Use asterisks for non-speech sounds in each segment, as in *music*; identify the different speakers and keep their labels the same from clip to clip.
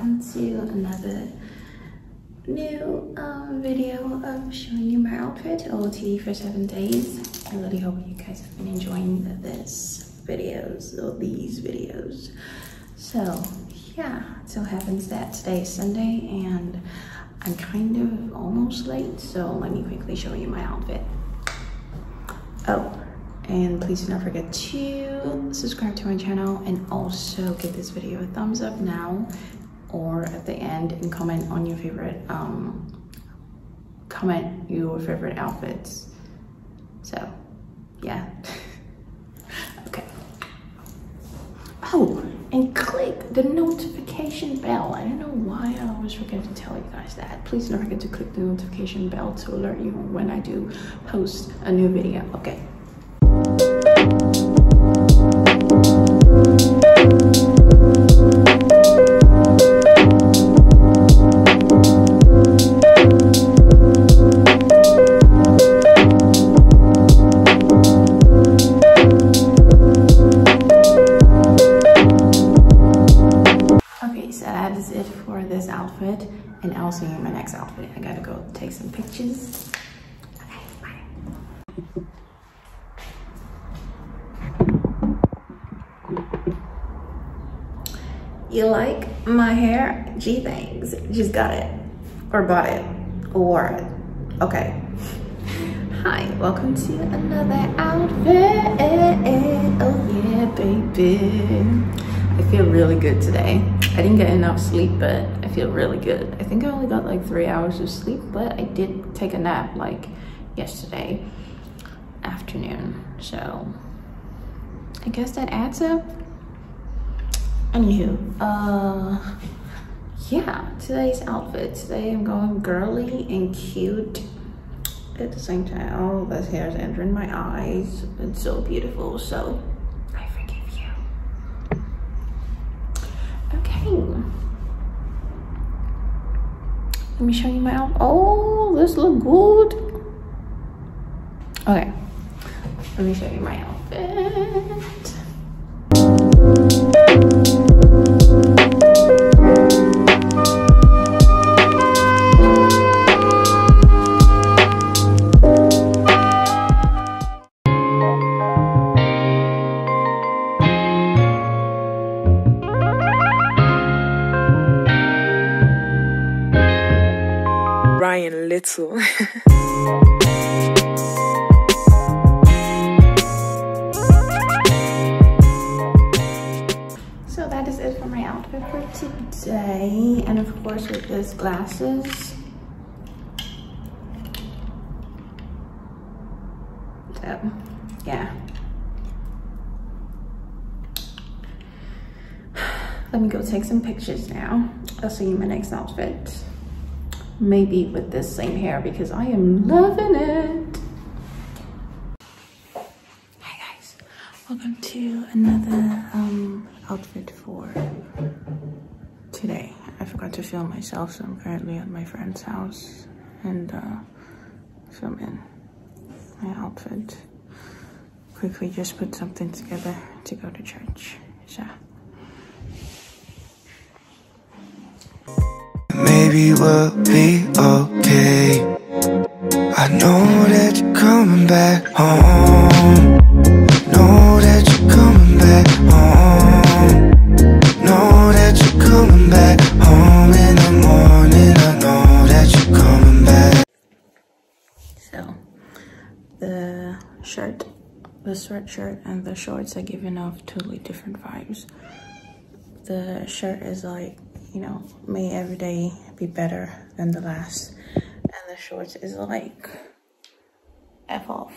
Speaker 1: welcome to another new um, video of showing you my outfit OOTD for seven days. I really hope you guys have been enjoying this videos or these videos. So yeah, so happens that today is Sunday and I'm kind of almost late, so let me quickly show you my outfit. Oh, and please do not forget to subscribe to my channel and also give this video a thumbs up now end and comment on your favorite um comment your favorite outfits. So yeah. *laughs* Okay. Oh and click the notification bell. I don't know why i always forget to tell you guys that. Please don't forget to click the notification bell to alert you when i do post a new video. Okay, outfit, and I'll see you in my next outfit. I gotta go take some pictures. Okay, bye. You like my hair? G things. Just got it. Or bought it. Or wore it. Okay. Hi, welcome to another outfit. Oh yeah, baby. I feel really good today. I didn't get enough sleep, but I feel really good. I think I only got like three hours of sleep, but I did take a nap like yesterday afternoon. So I guess that adds up. Anywho, uh, yeah, today's outfit. Today I'm going girly and cute at the same time. Oh, this hair is entering my eyes. It's so beautiful, so I forgive you. Okay. Let me show you my outfit. Oh, this look good. Okay. Let me show you my outfit. And of course with these glasses. So, yeah. *sighs* Let me go take some pictures now. I'll see you in my next outfit. Maybe with this same hair because I am loving it. Hi guys, welcome to another um, outfit for forgot to film myself, so I'm currently at my friend's house and uh, filming my outfit. Quickly just put something together to go to church. So.
Speaker 2: Maybe we'll be okay. I know that you're coming back home.
Speaker 1: Sweatshirt and the shorts are giving off totally different vibes. The shirt is like, you know, may every day be better than the last. And the shorts is like F off.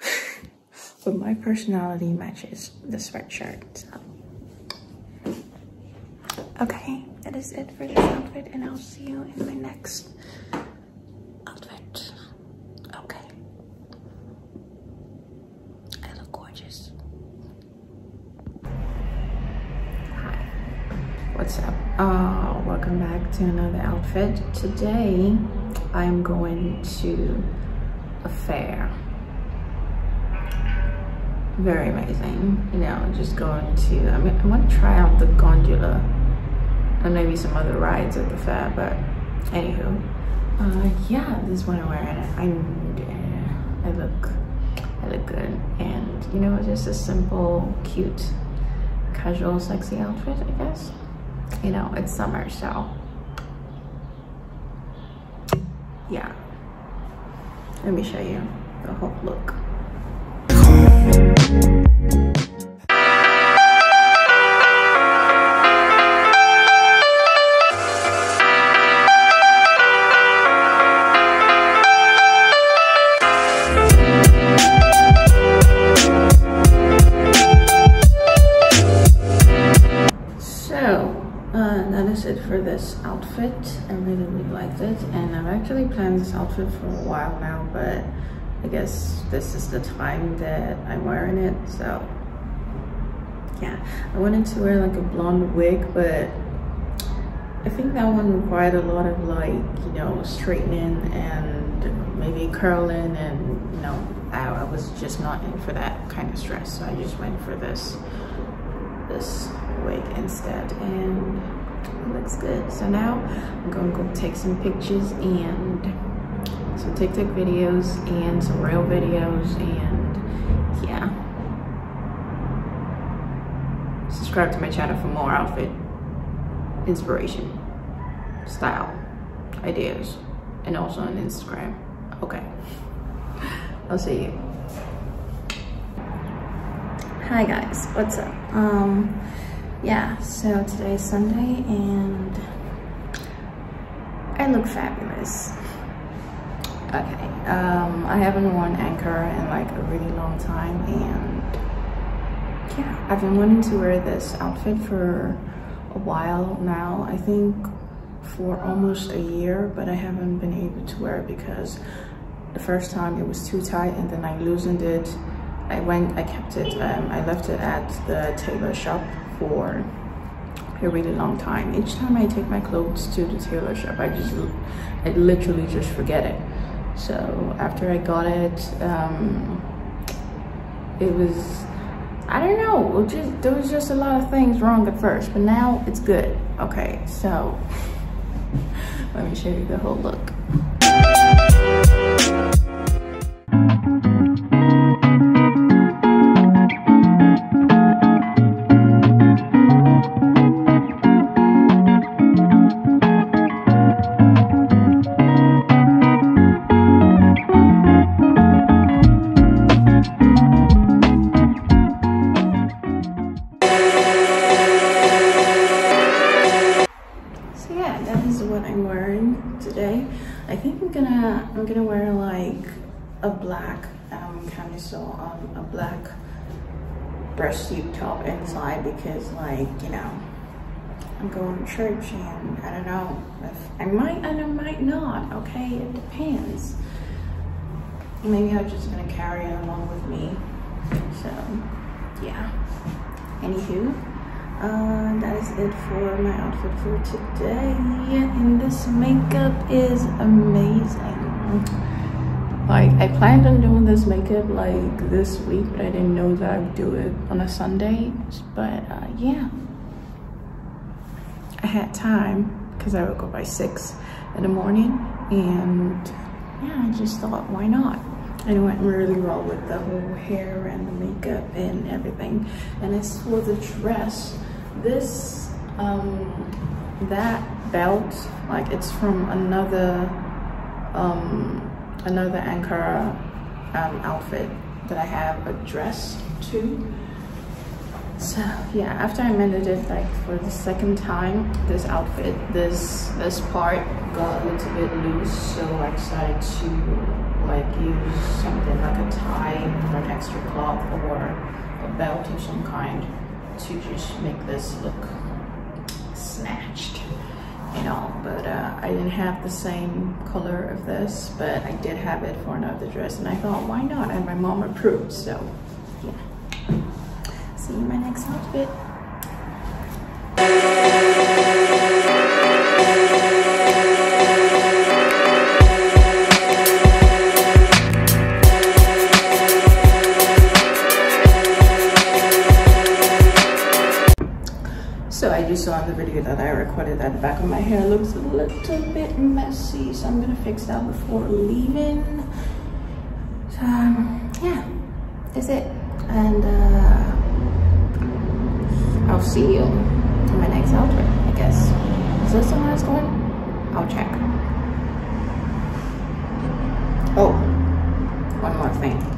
Speaker 1: *laughs* but my personality matches the sweatshirt. So. Okay, that is it for this outfit and I'll see you in my next outfit. Okay. I look gorgeous. Hi. What's up? Uh, welcome back to another outfit. Today, I'm going to a fair. Very amazing. You know, just going to, I mean, I want to try out the gondola and maybe some other rides at the fair, but anywho. Uh, yeah, this is what I'm wearing. I, I look, I look good. And you know, just a simple, cute, casual, sexy outfit, I guess. You know, it's summer, so yeah. Let me show you the whole look. For this outfit. I really, really liked it. And I've actually planned this outfit for a while now, but I guess this is the time that I'm wearing it. So yeah, I wanted to wear like a blonde wig, but I think that one required a lot of like, you know, straightening and maybe curling and, you know, I, I was just not in for that kind of stress. So I just went for this, this wig instead. And it looks good. So now I'm gonna go take some pictures and some TikTok videos and some reel videos and yeah. Subscribe to my channel for more outfit inspiration, style, ideas, and also on Instagram. Okay. I'll see you. Hi guys, what's up? Um yeah, so today's Sunday and I look fabulous. Okay, um, I haven't worn Ankara in like a really long time and yeah, I've been wanting to wear this outfit for a while now. I think for almost a year, but I haven't been able to wear it because the first time it was too tight and then I loosened it. I went, I kept it, um, I left it at the tailor shop for a really long time. Each time I take my clothes to the tailor shop, I just, I literally just forget it. So after I got it, um, it was, I don't know, just, there was just a lot of things wrong at first, but now it's good. Okay, so *laughs* let me show you the whole look. I'm wearing today. I think I'm gonna I'm gonna wear like a black um, camisole, um, a black breastsuit top inside because like, you know, I'm going to church and I don't know if I might and I might not, okay? It depends. Maybe I'm just gonna carry it along with me. So, yeah. Anywho, uh, that is it for my outfit for today. And this makeup is amazing. Like, I planned on doing this makeup like this week, but I didn't know that I would do it on a Sunday. But uh, yeah, I had time because I woke up by six in the morning and yeah, I just thought, why not? And it went really well with the whole hair and the makeup and everything. And as for the dress, this, um, that belt, like it's from another um, another Ankara um, outfit that I have a dress to. So yeah, after I mended it like for the second time, this outfit, this this part got a little bit loose, so I decided to like use something like a tie or an extra cloth or a belt of some kind to just make this look snatched you know. But uh, I didn't have the same color of this but I did have it for another dress and I thought why not? And my mom approved so yeah. See you in my next outfit recorded that the back of my hair looks a little bit messy. So I'm gonna fix that before leaving. So um, yeah, that's it. And uh, I'll see you in my next outfit, I guess. Is this the one going? I'll check. Oh, one more thing.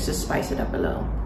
Speaker 1: Just to spice it up a little.